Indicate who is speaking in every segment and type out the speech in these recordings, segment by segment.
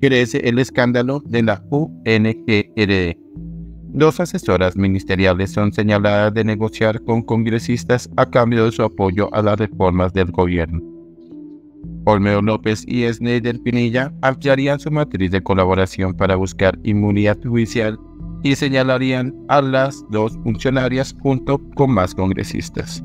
Speaker 1: crece el escándalo de la UNGRD. Dos asesoras ministeriales son señaladas de negociar con congresistas a cambio de su apoyo a las reformas del gobierno. Olmedo López y Sneider Pinilla ampliarían su matriz de colaboración para buscar inmunidad judicial y señalarían a las dos funcionarias junto con más congresistas.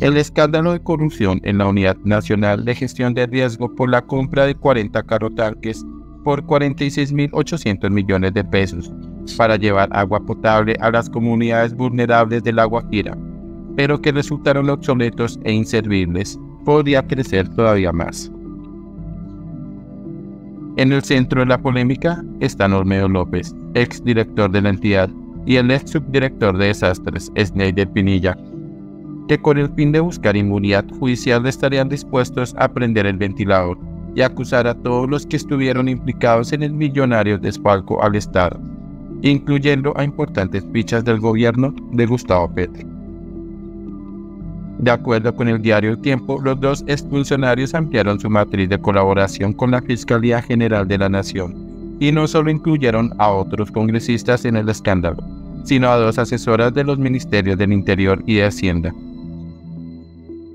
Speaker 1: El escándalo de corrupción en la Unidad Nacional de Gestión de Riesgo por la compra de 40 carrotanques por 46.800 millones de pesos para llevar agua potable a las comunidades vulnerables de La Guajira, pero que resultaron obsoletos e inservibles, podría crecer todavía más. En el centro de la polémica está Olmedo López, ex director de la entidad, y el ex subdirector de desastres, Sneider Pinilla, que con el fin de buscar inmunidad judicial estarían dispuestos a prender el ventilador y acusar a todos los que estuvieron implicados en el millonario desfalco al Estado, incluyendo a importantes fichas del gobierno de Gustavo Petro. De acuerdo con el diario El Tiempo, los dos expulsionarios ampliaron su matriz de colaboración con la Fiscalía General de la Nación y no solo incluyeron a otros congresistas en el escándalo, sino a dos asesoras de los ministerios del Interior y de Hacienda,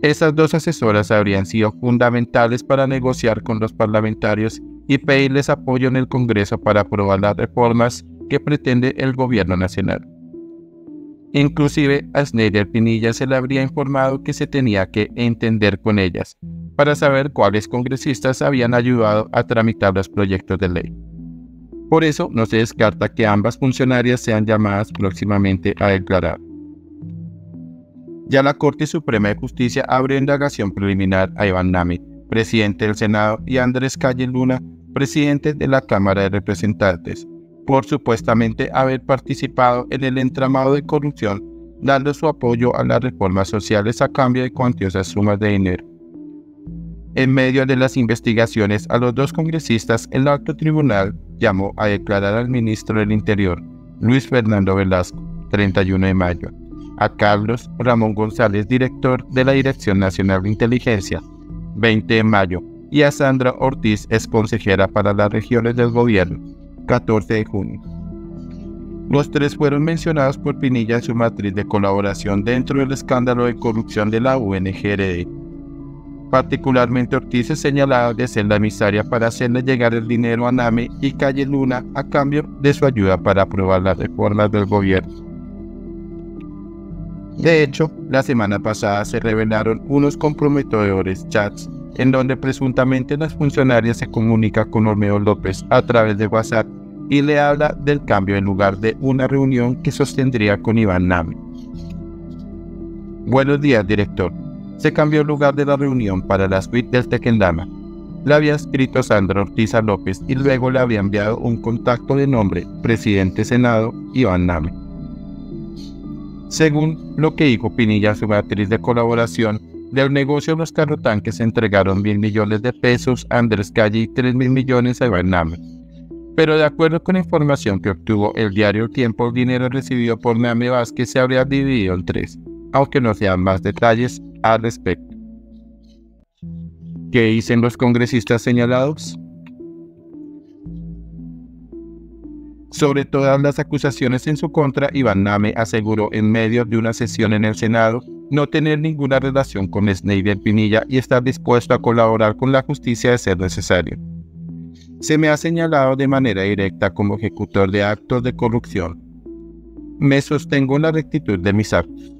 Speaker 1: esas dos asesoras habrían sido fundamentales para negociar con los parlamentarios y pedirles apoyo en el Congreso para aprobar las reformas que pretende el gobierno nacional. Inclusive a Schneider Pinilla se le habría informado que se tenía que entender con ellas para saber cuáles congresistas habían ayudado a tramitar los proyectos de ley. Por eso no se descarta que ambas funcionarias sean llamadas próximamente a declarar. Ya la Corte Suprema de Justicia abre indagación preliminar a Iván Nami, presidente del Senado, y Andrés Calle Luna, presidente de la Cámara de Representantes, por supuestamente haber participado en el entramado de corrupción, dando su apoyo a las reformas sociales a cambio de cuantiosas sumas de dinero. En medio de las investigaciones a los dos congresistas, el alto tribunal llamó a declarar al ministro del Interior, Luis Fernando Velasco, 31 de mayo, a Carlos Ramón González, director de la Dirección Nacional de Inteligencia, 20 de mayo, y a Sandra Ortiz, ex consejera para las regiones del gobierno, 14 de junio. Los tres fueron mencionados por Pinilla en su matriz de colaboración dentro del escándalo de corrupción de la UNGRD. Particularmente Ortiz es señalado de ser la emisaria para hacerle llegar el dinero a NAME y Calle Luna a cambio de su ayuda para aprobar las reformas del gobierno. De hecho, la semana pasada se revelaron unos comprometedores chats en donde presuntamente las funcionarias se comunica con Olmedo López a través de WhatsApp y le habla del cambio en lugar de una reunión que sostendría con Iván Nami. Buenos días, director. Se cambió el lugar de la reunión para la suite del Tequendama. Le había escrito Sandra Ortiz López y luego le había enviado un contacto de nombre, presidente Senado, Iván Nami. Según lo que dijo Pinilla, su matriz de colaboración, del negocio los carrotanques se entregaron mil millones de pesos a Andrés Calle y tres mil millones a Iván Pero de acuerdo con información que obtuvo el diario Tiempo, el dinero recibido por Name Vázquez se habría dividido en tres, aunque no sean más detalles al respecto. ¿Qué dicen los congresistas señalados? Sobre todas las acusaciones en su contra, Iván Name aseguró en medio de una sesión en el Senado no tener ninguna relación con Schneider Pinilla y estar dispuesto a colaborar con la justicia de ser necesario. Se me ha señalado de manera directa como ejecutor de actos de corrupción. Me sostengo en la rectitud de mis actos.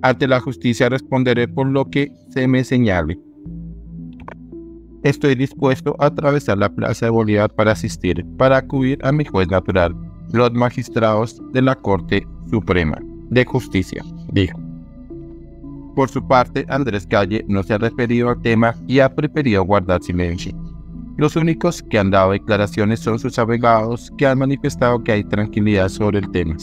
Speaker 1: Ante la justicia responderé por lo que se me señale. Estoy dispuesto a atravesar la Plaza de Bolívar para asistir, para acudir a mi juez natural, los magistrados de la Corte Suprema de Justicia, dijo. Por su parte, Andrés Calle no se ha referido al tema y ha preferido guardar silencio. Los únicos que han dado declaraciones son sus abogados que han manifestado que hay tranquilidad sobre el tema.